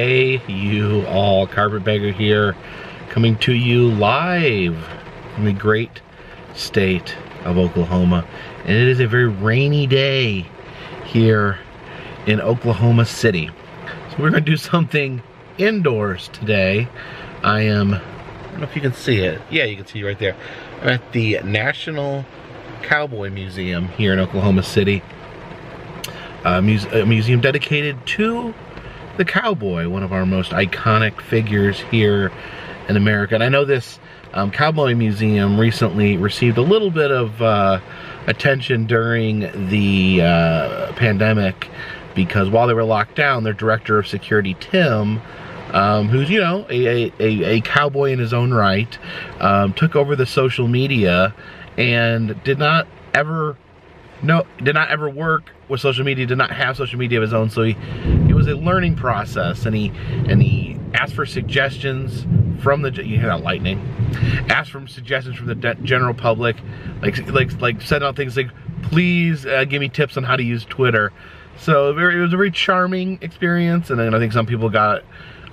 Hey, you all, Carpetbagger here, coming to you live from the great state of Oklahoma. And it is a very rainy day here in Oklahoma City. So we're gonna do something indoors today. I am, I don't know if you can see it. Yeah, you can see right there. I'm at the National Cowboy Museum here in Oklahoma City. A, muse a museum dedicated to the cowboy, one of our most iconic figures here in America. And I know this um, Cowboy Museum recently received a little bit of uh, attention during the uh, pandemic because while they were locked down, their director of security, Tim, um, who's, you know, a, a, a, cowboy in his own right, um, took over the social media and did not ever no did not ever work with social media did not have social media of his own so he a learning process. And he and he asked for suggestions from the you hear that lightning. Asked for suggestions from the general public. Like like like sent out things like please uh, give me tips on how to use twitter. So very, it was a very charming experience. And i think some people got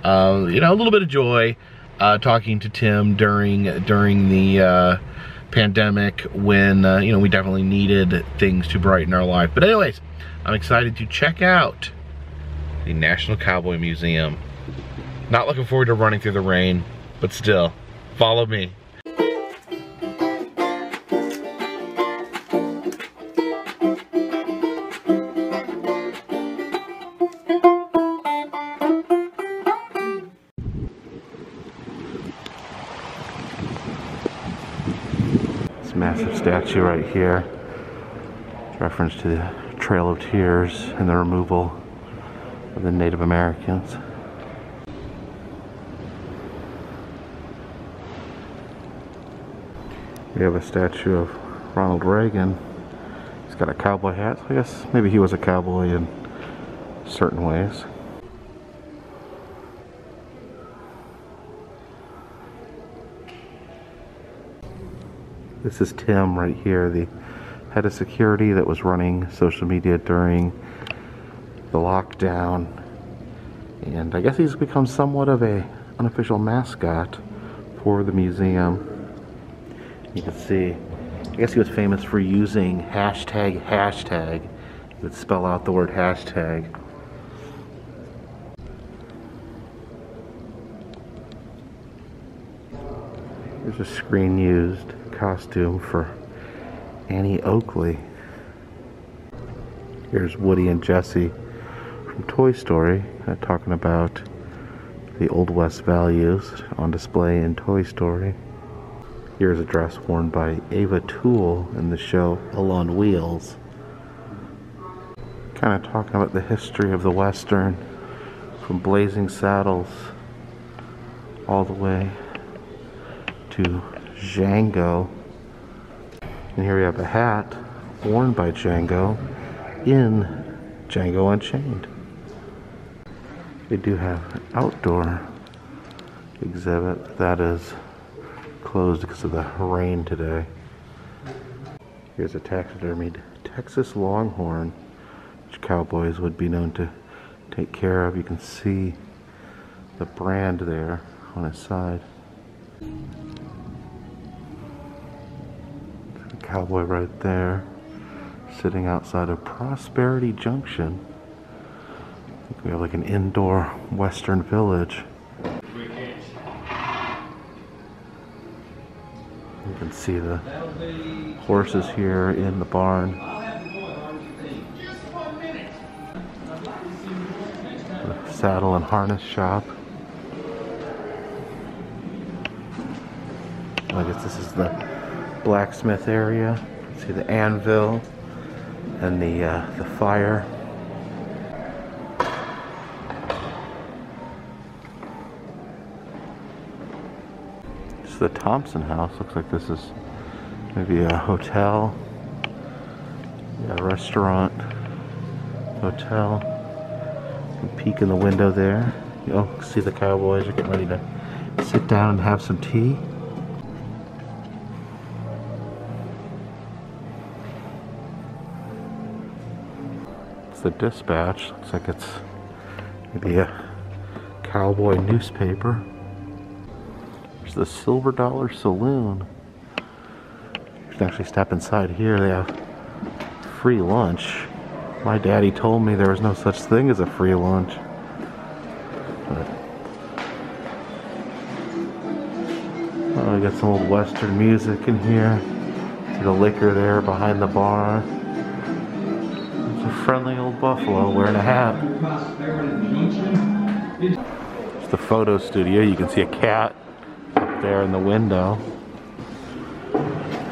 uh, you know a little bit of joy uh, talking to tim during during the uh, pandemic when, uh, you know, we definitely needed things to brighten our life. But anyways, I'm excited to check out the National Cowboy Museum. Not looking forward to running through the rain, but still, follow me. This massive statue right here. Reference to the Trail of Tears and the removal of the Native Americans. We have a statue of Ronald Reagan. He's got a cowboy hat. So I guess maybe he was a cowboy in certain ways. This is Tim right here, the head of security that was running social media during the lockdown. And I guess he's become somewhat of a unofficial mascot for the museum. You can see, I guess he was famous for using hashtag hashtag. He would spell out the word hashtag. There's a screen used costume for Annie Oakley. Here's Woody and Jesse from Toy Story uh, talking about the Old West values on display in Toy Story. Here's a dress worn by Ava Toole in the show Hell on Wheels. Kind of talking about the history of the Western from Blazing Saddles all the way to Django. And here we have a hat worn by Django in Django Unchained. We do have outdoor exhibit that is closed because of the rain today. Here's a taxidermied Texas Longhorn, which cowboys would be known to take care of. You can see the brand there on his side. a cowboy right there sitting outside of Prosperity Junction. We have like an indoor western village. You can see the horses here in the barn. The saddle and harness shop. I guess this is the blacksmith area. See the anvil and the uh, the fire. The Thompson house. Looks like this is maybe a hotel, yeah, restaurant, hotel. You can peek in the window there. You'll oh, see the cowboys are getting ready to sit down and have some tea. It's the dispatch. Looks like it's maybe a cowboy newspaper. The Silver Dollar Saloon. You can actually step inside here. They have free lunch. My daddy told me there was no such thing as a free lunch. But, oh, we got some old western music in here. See the liquor there behind the bar. It's a friendly old buffalo wearing a hat. It's the photo studio. You can see a cat up there in the window.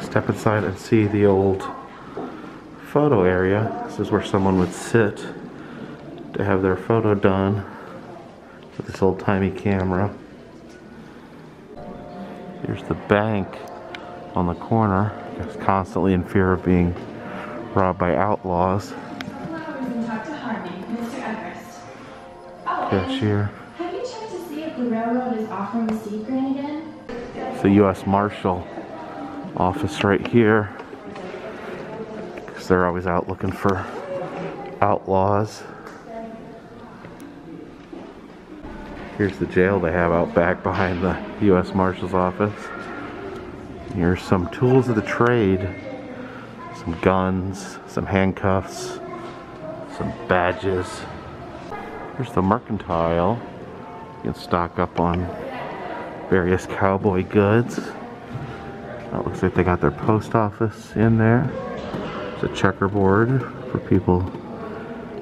Step inside and see the old photo area. This is where someone would sit to have their photo done with this old timey camera. Here's the bank on the corner. It's constantly in fear of being robbed by outlaws. Oh, Cashier. Have you checked to see if the railroad is offering the seed grant again? The U.S. Marshal office right here. Because they're always out looking for outlaws. Here's the jail they have out back behind the U.S. Marshal's office. Here's some tools of the trade. Some guns, some handcuffs, some badges. Here's the mercantile. You can stock up on various cowboy goods. Looks like they got their post office in there. It's a checkerboard for people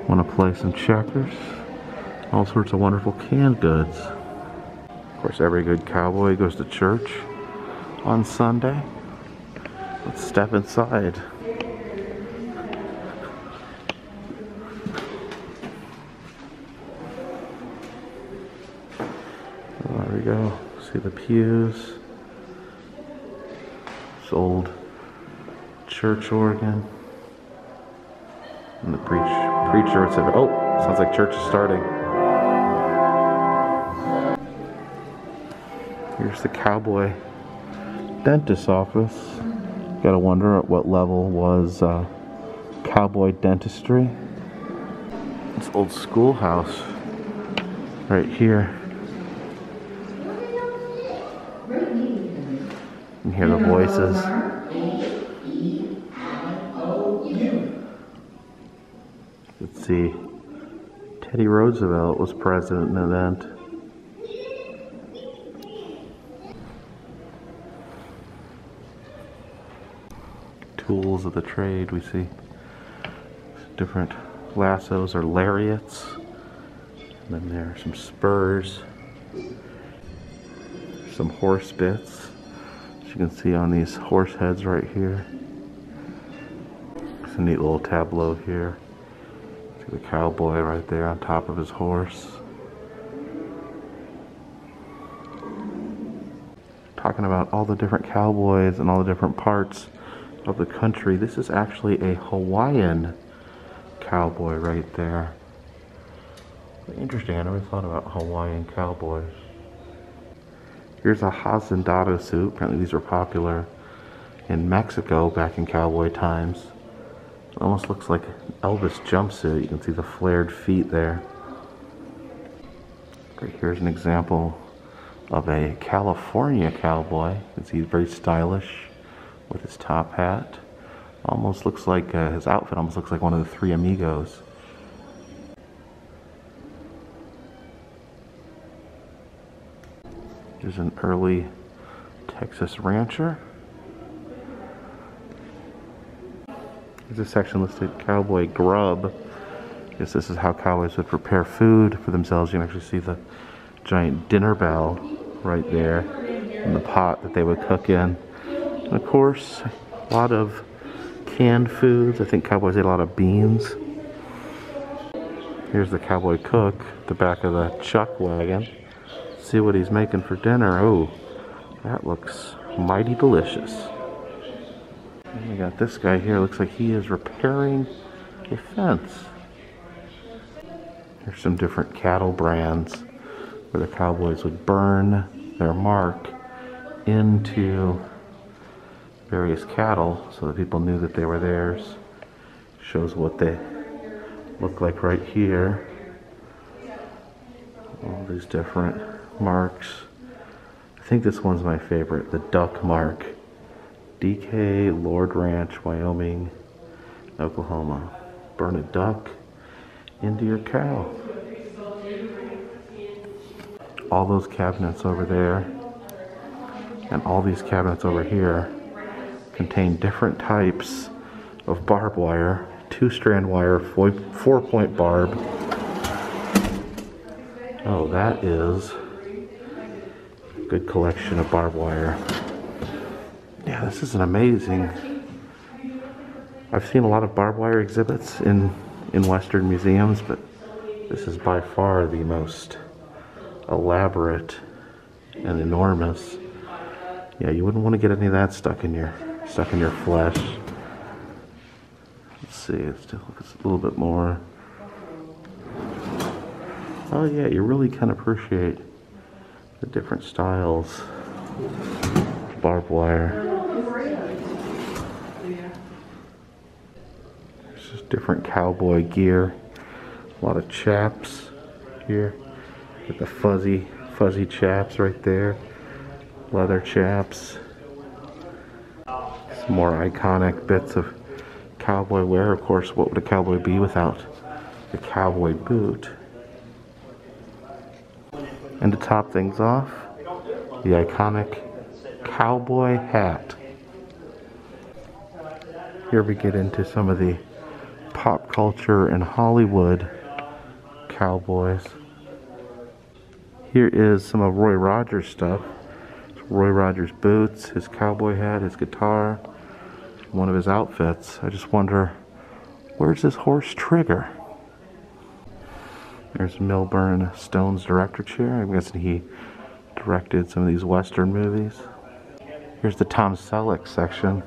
want to play some checkers. All sorts of wonderful canned goods. Of course, every good cowboy goes to church on Sunday. Let's step inside. There we go. See the pews. This old church organ. And the preach preacher would say, "Oh, sounds like church is starting." Here's the cowboy dentist's office. Gotta wonder at what level was uh, cowboy dentistry. This old schoolhouse right here. Can hear the voices. Let's see. Teddy Roosevelt was president in the event. Tools of the trade, we see different lassos or lariats. And then there are some spurs, some horse bits. You can see on these horse heads right here. It's a neat little tableau here. See the cowboy right there on top of his horse. Talking about all the different cowboys and all the different parts of the country. This is actually a Hawaiian cowboy right there. Interesting, I never thought about Hawaiian cowboys. Here's a hacendado suit. Apparently these were popular in Mexico back in cowboy times. It almost looks like Elvis jumpsuit. You can see the flared feet there. Right here's an example of a California cowboy. You can see he's very stylish with his top hat. Almost looks like uh, his outfit almost looks like one of the three amigos. There's an early Texas rancher. There's a section listed cowboy grub. I guess this is how cowboys would prepare food for themselves. You can actually see the giant dinner bell right there in the pot that they would cook in. And of course, a lot of canned foods. I think cowboys ate a lot of beans. Here's the cowboy cook, the back of the chuck wagon. See what he's making for dinner. Oh, that looks mighty delicious. And we got this guy here. Looks like he is repairing a fence. Here's some different cattle brands where the cowboys would burn their mark into various cattle so that people knew that they were theirs. Shows what they look like right here. All these different marks. I think this one's my favorite, the duck mark. DK Lord Ranch, Wyoming, Oklahoma. Burn a duck into your cow. All those cabinets over there and all these cabinets over here contain different types of barbed wire, two strand wire, four, point barb. Oh, that is good collection of barbed wire. Yeah, this is an amazing. I've seen a lot of barbed wire exhibits in, in Western museums, but this is by far the most elaborate and enormous. Yeah, you wouldn't want to get any of that stuck in your stuck in your flesh. Let's see, let's just look a little bit more. Oh yeah, you really can appreciate the different styles. Barbed wire. There's just different cowboy gear. A lot of chaps here. The fuzzy, fuzzy chaps right there. Leather chaps. Some more iconic bits of cowboy wear. Of course, what would a cowboy be without the cowboy boot? And to top things off, the iconic cowboy hat. Here we get into some of the pop culture and Hollywood cowboys. Here is some of Roy Rogers stuff. Roy Rogers boots, his cowboy hat, his guitar, one of his outfits. I just wonder, where's his horse Trigger? There's Milburn Stone's director chair. I'm guessing he directed some of these Western movies. Here's the Tom Selleck section.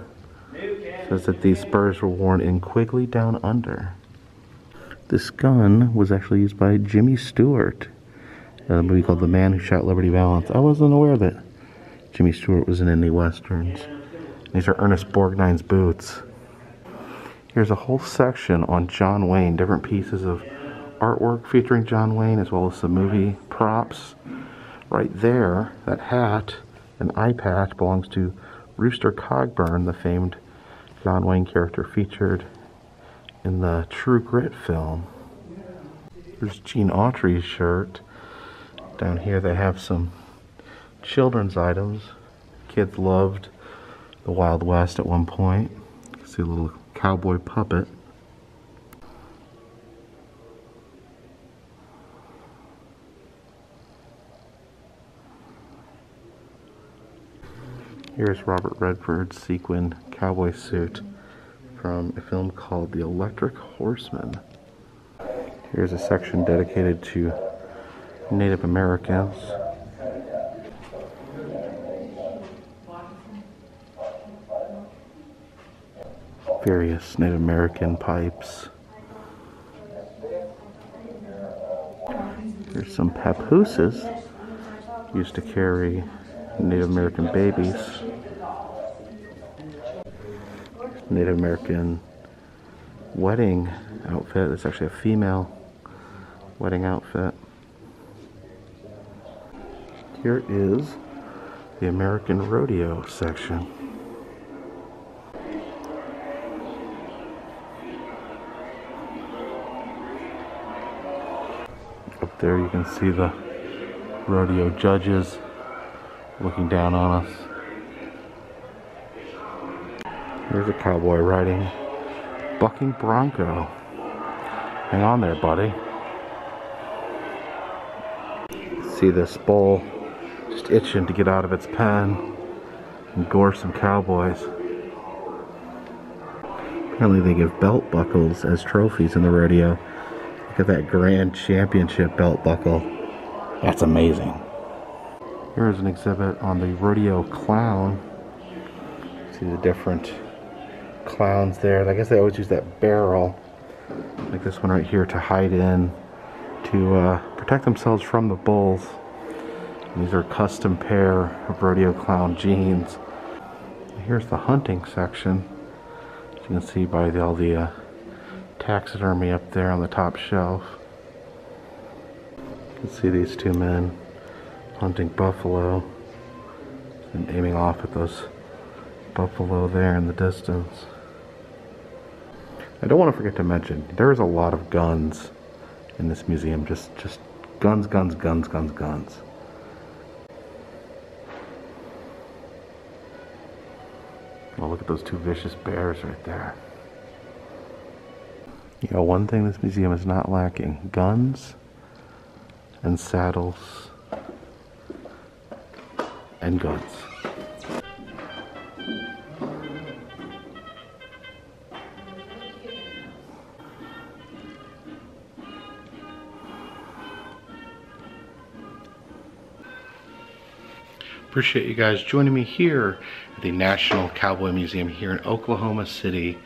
It says that these spurs were worn in Quigley Down Under. This gun was actually used by Jimmy Stewart in a movie called The Man Who Shot Liberty Valance. I wasn't aware that Jimmy Stewart was in any westerns. These are Ernest Borgnine's boots. Here's a whole section on John Wayne, different pieces of artwork featuring John Wayne as well as some movie props. Right there, that hat, an eye patch, belongs to Rooster Cogburn, the famed John Wayne character featured in the True Grit film. There's Gene Autry's shirt. Down here they have some children's items. Kids loved the Wild West at one point. See a little cowboy puppet. Here's Robert Redford's sequin cowboy suit from a film called The Electric Horseman. Here's a section dedicated to Native Americans. Various Native American pipes. There's some papooses used to carry Native American babies. Native American wedding outfit. It's actually a female wedding outfit. Here is the American Rodeo section. Up there you can see the rodeo judges looking down on us. There's a cowboy riding bucking bronco. Hang on there, buddy. See this bull just itching to get out of its pen and gore some cowboys. Apparently they give belt buckles as trophies in the rodeo. Look at that grand championship belt buckle. That's amazing. Here's an exhibit on the rodeo clown. See the different clowns there. I guess they always use that barrel, like this one right here, to hide in, to uh, protect themselves from the bulls. And these are a custom pair of rodeo clown jeans. Here's the hunting section. As you can see by the, all the uh, taxidermy up there on the top shelf. You can see these two men hunting buffalo and aiming off at those buffalo there in the distance. I don't want to forget to mention, there is a lot of guns in this museum. Just, just guns, guns, guns, guns, guns. Oh, look at those two vicious bears right there. You know, one thing this museum is not lacking guns and saddles and guns. Appreciate you guys joining me here at the National Cowboy Museum here in Oklahoma City,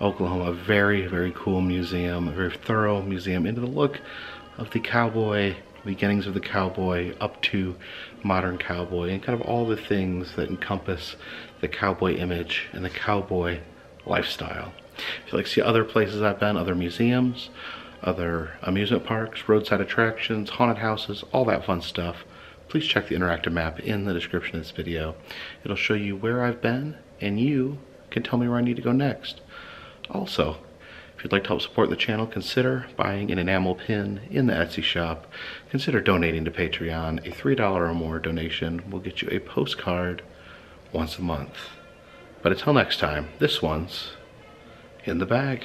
Oklahoma. Very, very cool museum, a very thorough museum into the look of the cowboy, beginnings of the cowboy up to modern cowboy and kind of all the things that encompass the cowboy image and the cowboy lifestyle. If you like to see other places I've been, other museums, other amusement parks, roadside attractions, haunted houses, all that fun stuff, please check the interactive map in the description of this video. It'll show you where I've been and you can tell me where I need to go next. Also, if you'd like to help support the channel, consider buying an enamel pin in the Etsy shop. Consider donating to Patreon. A $3 or more donation will get you a postcard once a month. But until next time, this one's in the bag.